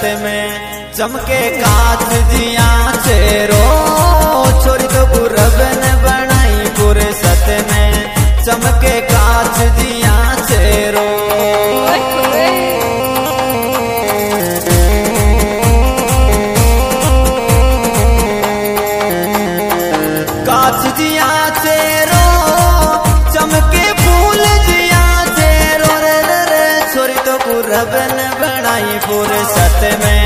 सत में चमके काज जिया चेरो। छोरी तो गुरब ने बनाई पूरे सत में। चमके काज जिया में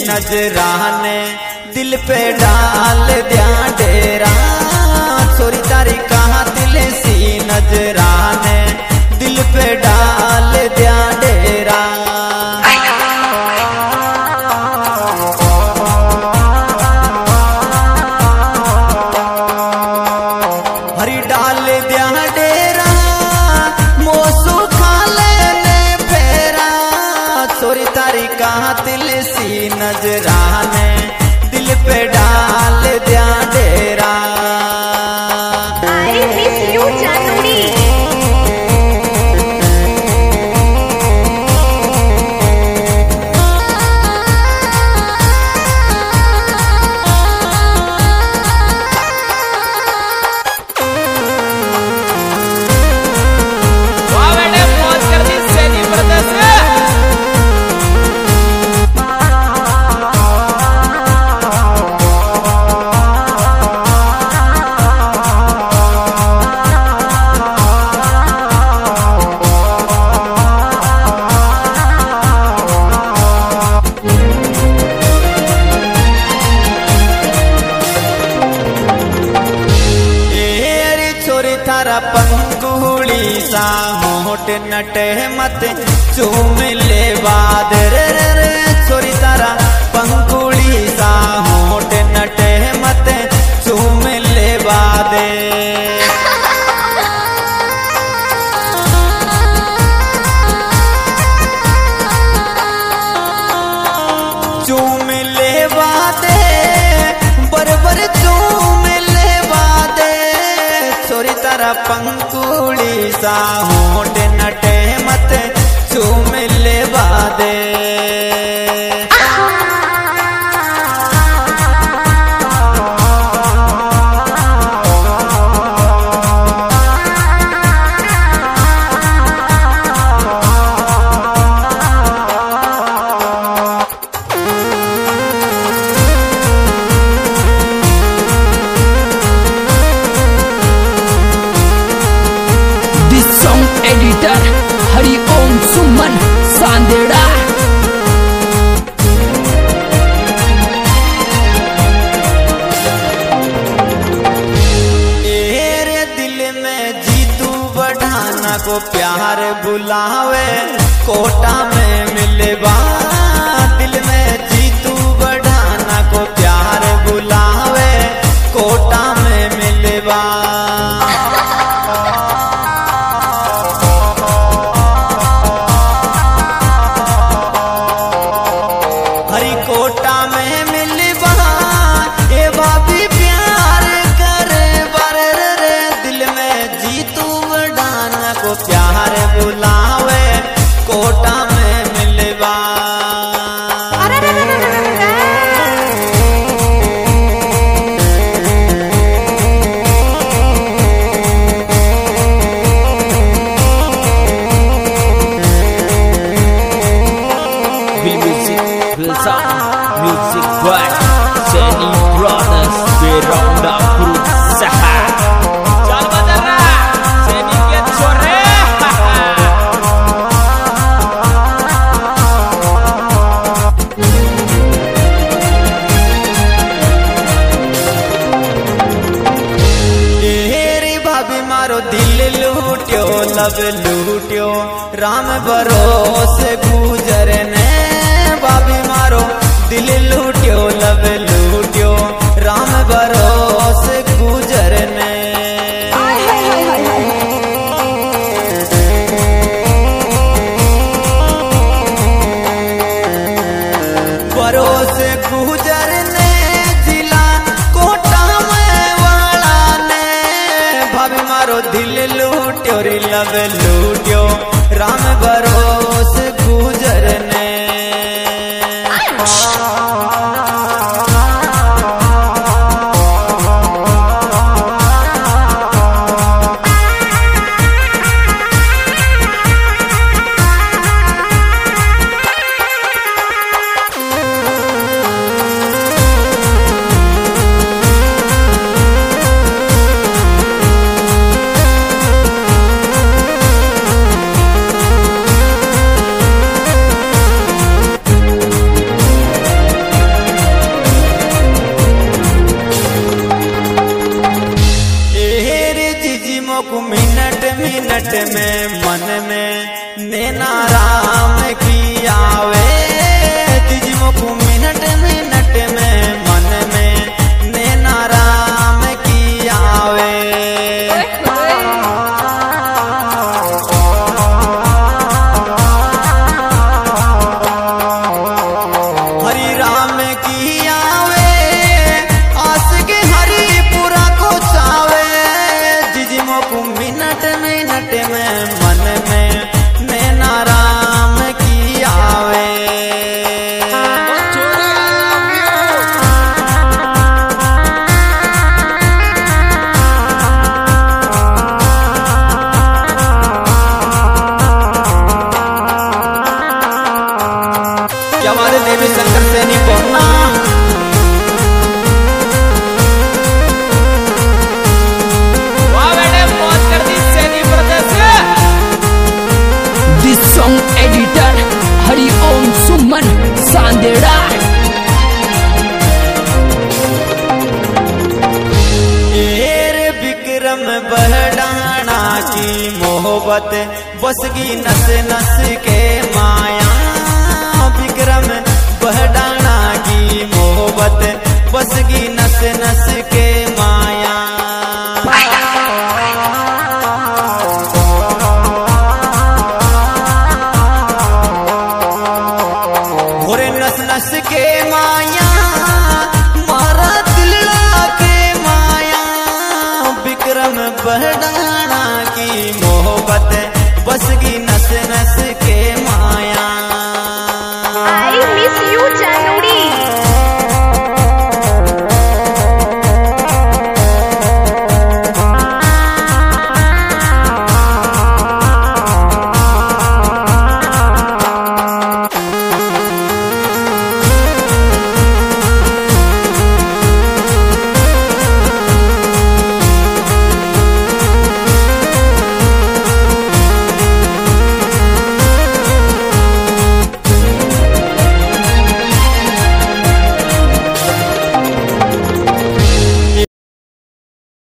नजराने दिल पे डाल दिया डेरा। छोरी तारी कहा दिल सी नजराने दिल पे डाल दिया डेरा। होट नटे मत चूम ले बाद। रे रे रे, छोरी तारा, पंकुड़ी सा होट नटे मत चूम ले बाद। चूम ले बादे पंकुड़ी को प्यार बुलावे कोटा में मिलवा राम भरोस गुजर ने बाबी मारो दिल लूट्यो लब लूट्यो राम भरोस गुजर ने बरोस गुजर ने जिला कोटा में वाला ने। भाभी मारो दिल लूट्यो रे लब लूट्यो। touched. मिनट में मन में नैना Ram. them. Editor Hari Om Suman Sandera एर विक्रम बहडाना की मोहब्बत बसगी नस नस के माया के माया मारा दिलड़ा के माया विक्रम बहडाना की